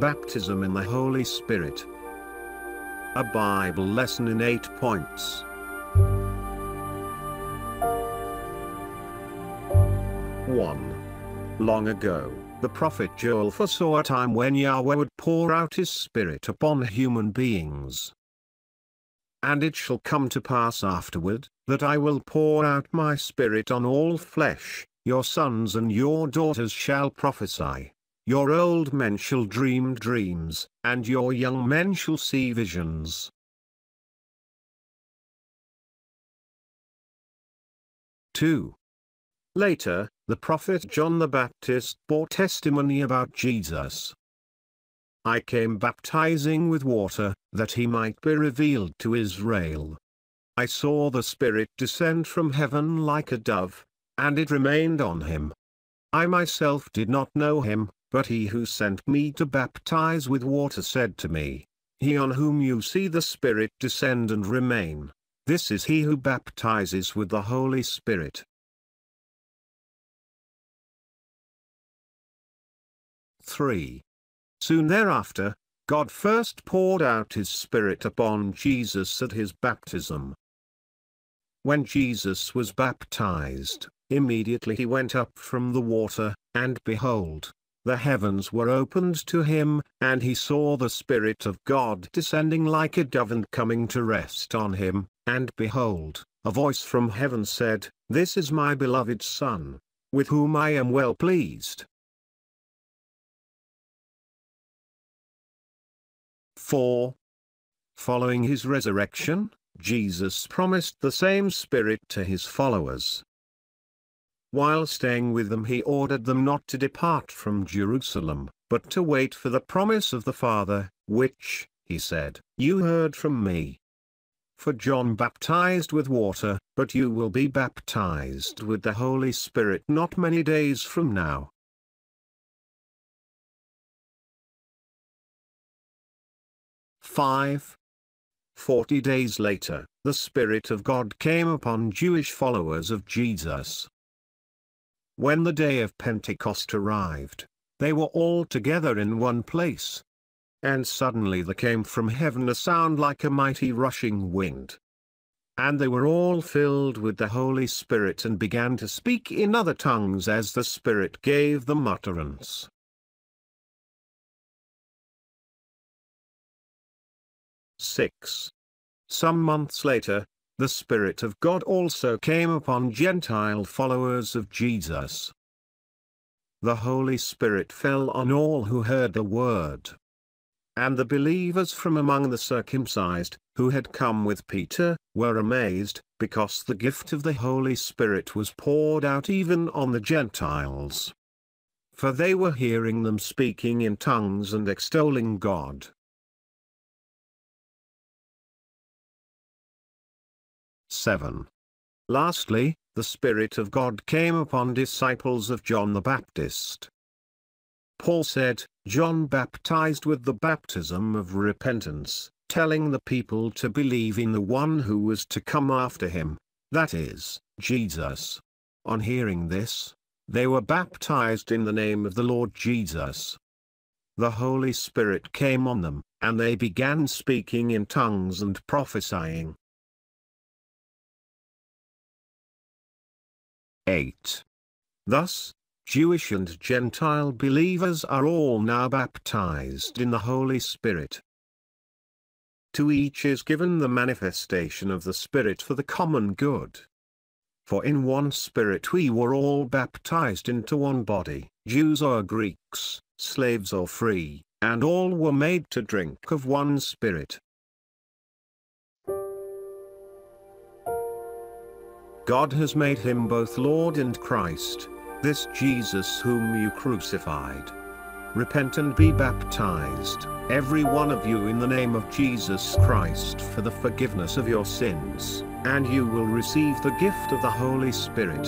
Baptism in the Holy Spirit. A Bible lesson in 8 points. 1. Long ago, the prophet Joel foresaw a time when Yahweh would pour out his Spirit upon human beings. And it shall come to pass afterward, that I will pour out my Spirit on all flesh, your sons and your daughters shall prophesy. Your old men shall dream dreams, and your young men shall see visions. 2. Later, the prophet John the Baptist bore testimony about Jesus. I came baptizing with water, that he might be revealed to Israel. I saw the Spirit descend from heaven like a dove, and it remained on him. I myself did not know him, but he who sent me to baptize with water said to me, He on whom you see the Spirit descend and remain, this is he who baptizes with the Holy Spirit. 3. Soon thereafter, God first poured out his Spirit upon Jesus at his baptism. When Jesus was baptized, immediately he went up from the water, and behold, the heavens were opened to him, and he saw the Spirit of God descending like a dove and coming to rest on him, and behold, a voice from heaven said, This is my beloved Son, with whom I am well pleased. 4. Following his resurrection, Jesus promised the same Spirit to his followers. While staying with them he ordered them not to depart from Jerusalem, but to wait for the promise of the Father, which, he said, you heard from me. For John baptized with water, but you will be baptized with the Holy Spirit not many days from now. 5. Forty days later, the Spirit of God came upon Jewish followers of Jesus. When the day of Pentecost arrived, they were all together in one place. And suddenly there came from heaven a sound like a mighty rushing wind. And they were all filled with the Holy Spirit and began to speak in other tongues as the Spirit gave them utterance. 6. Some months later, the Spirit of God also came upon Gentile followers of Jesus. The Holy Spirit fell on all who heard the word. And the believers from among the circumcised, who had come with Peter, were amazed, because the gift of the Holy Spirit was poured out even on the Gentiles. For they were hearing them speaking in tongues and extolling God. 7. Lastly, the Spirit of God came upon disciples of John the Baptist. Paul said, John baptized with the baptism of repentance, telling the people to believe in the one who was to come after him, that is, Jesus. On hearing this, they were baptized in the name of the Lord Jesus. The Holy Spirit came on them, and they began speaking in tongues and prophesying. 8. Thus, Jewish and Gentile believers are all now baptized in the Holy Spirit. To each is given the manifestation of the Spirit for the common good. For in one Spirit we were all baptized into one body, Jews or Greeks, slaves or free, and all were made to drink of one Spirit. God has made him both Lord and Christ, this Jesus whom you crucified. Repent and be baptized, every one of you in the name of Jesus Christ for the forgiveness of your sins, and you will receive the gift of the Holy Spirit.